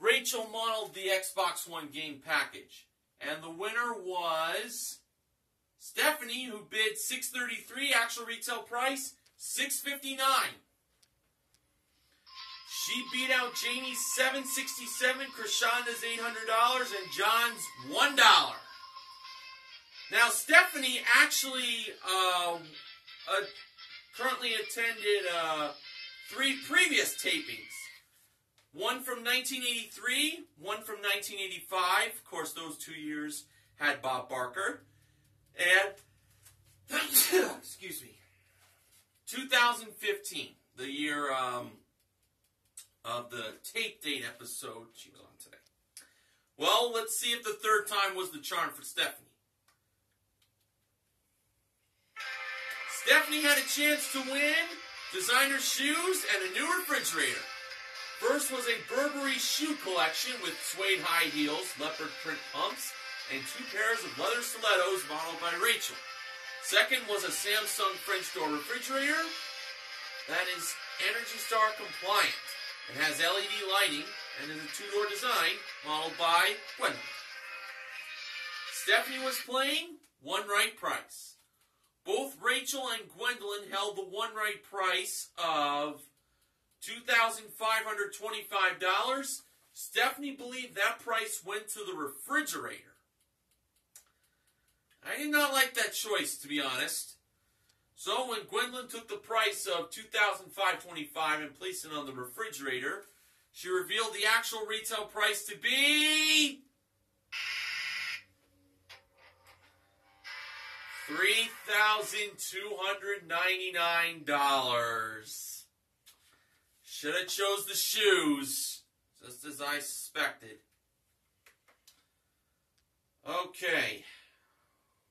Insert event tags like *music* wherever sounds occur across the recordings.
Rachel modeled the Xbox One game package. And the winner was Stephanie, who bid 633 actual retail price, 659 She beat out Jamie's 767 Krishonda's $800, and John's $1. Now, Stephanie actually uh, uh, currently attended uh, three previous tapings. One from 1983, one from 1985. Of course, those two years had Bob Barker. And, *coughs* excuse me, 2015, the year um, of the tape date episode she was on today. Well, let's see if the third time was the charm for Stephanie. Stephanie had a chance to win designer shoes and a new refrigerator. First was a Burberry shoe collection with suede high heels, leopard print pumps, and two pairs of leather stilettos modeled by Rachel. Second was a Samsung French door refrigerator that is Energy Star compliant and has LED lighting and is a two-door design modeled by Gwendolyn. Stephanie was playing one right price. Both Rachel and Gwendolyn held the one right price of $2,525. Stephanie believed that price went to the refrigerator. I did not like that choice, to be honest. So when Gwendolyn took the price of $2,525 and placed it on the refrigerator, she revealed the actual retail price to be $3,299. Should have chose the shoes, just as I suspected. Okay.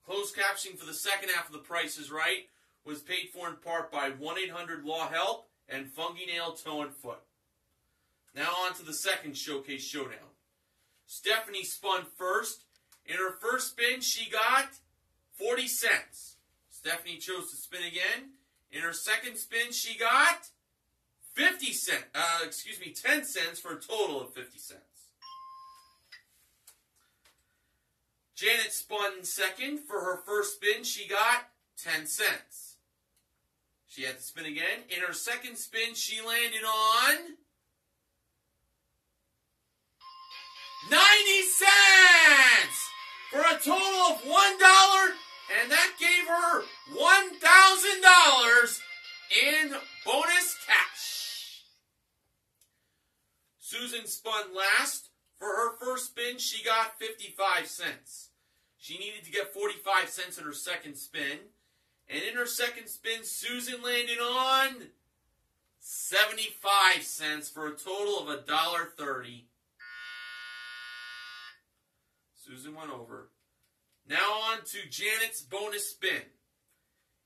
Closed captioning for the second half of The Price is Right was paid for in part by 1-800-LAW-HELP and Fungi Nail Toe and Foot. Now on to the second showcase showdown. Stephanie spun first. In her first spin, she got 40 cents. Stephanie chose to spin again. In her second spin, she got 50 cents. Uh, excuse me, 10 cents for a total of 50 cents. Janet spun second. For her first spin, she got 10 cents. She had to spin again. In her second spin, she landed on 90 cents for a total of $1 and that gave her $1,000 in bonus cash. Spun last. For her first spin, she got 55 cents. She needed to get 45 cents in her second spin. And in her second spin, Susan landed on 75 cents for a total of $1.30. Susan went over. Now on to Janet's bonus spin.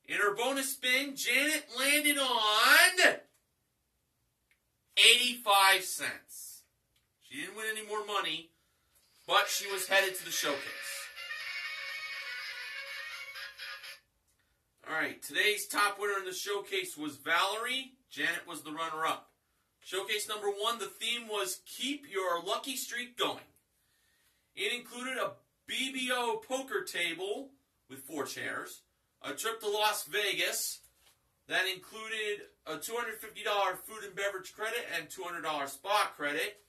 In her bonus spin, Janet landed on 85 cents. She didn't win any more money, but she was headed to the showcase. All right, today's top winner in the showcase was Valerie. Janet was the runner up. Showcase number one, the theme was Keep Your Lucky Streak Going. It included a BBO poker table with four chairs, a trip to Las Vegas that included a $250 food and beverage credit and $200 spa credit,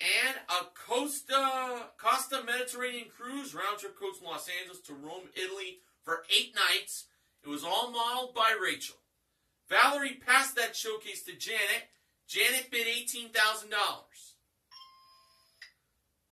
and a Costa Costa Mediterranean cruise round trip coach from Los Angeles to Rome, Italy for eight nights. It was all modeled by Rachel. Valerie passed that showcase to Janet. Janet bid $18,000.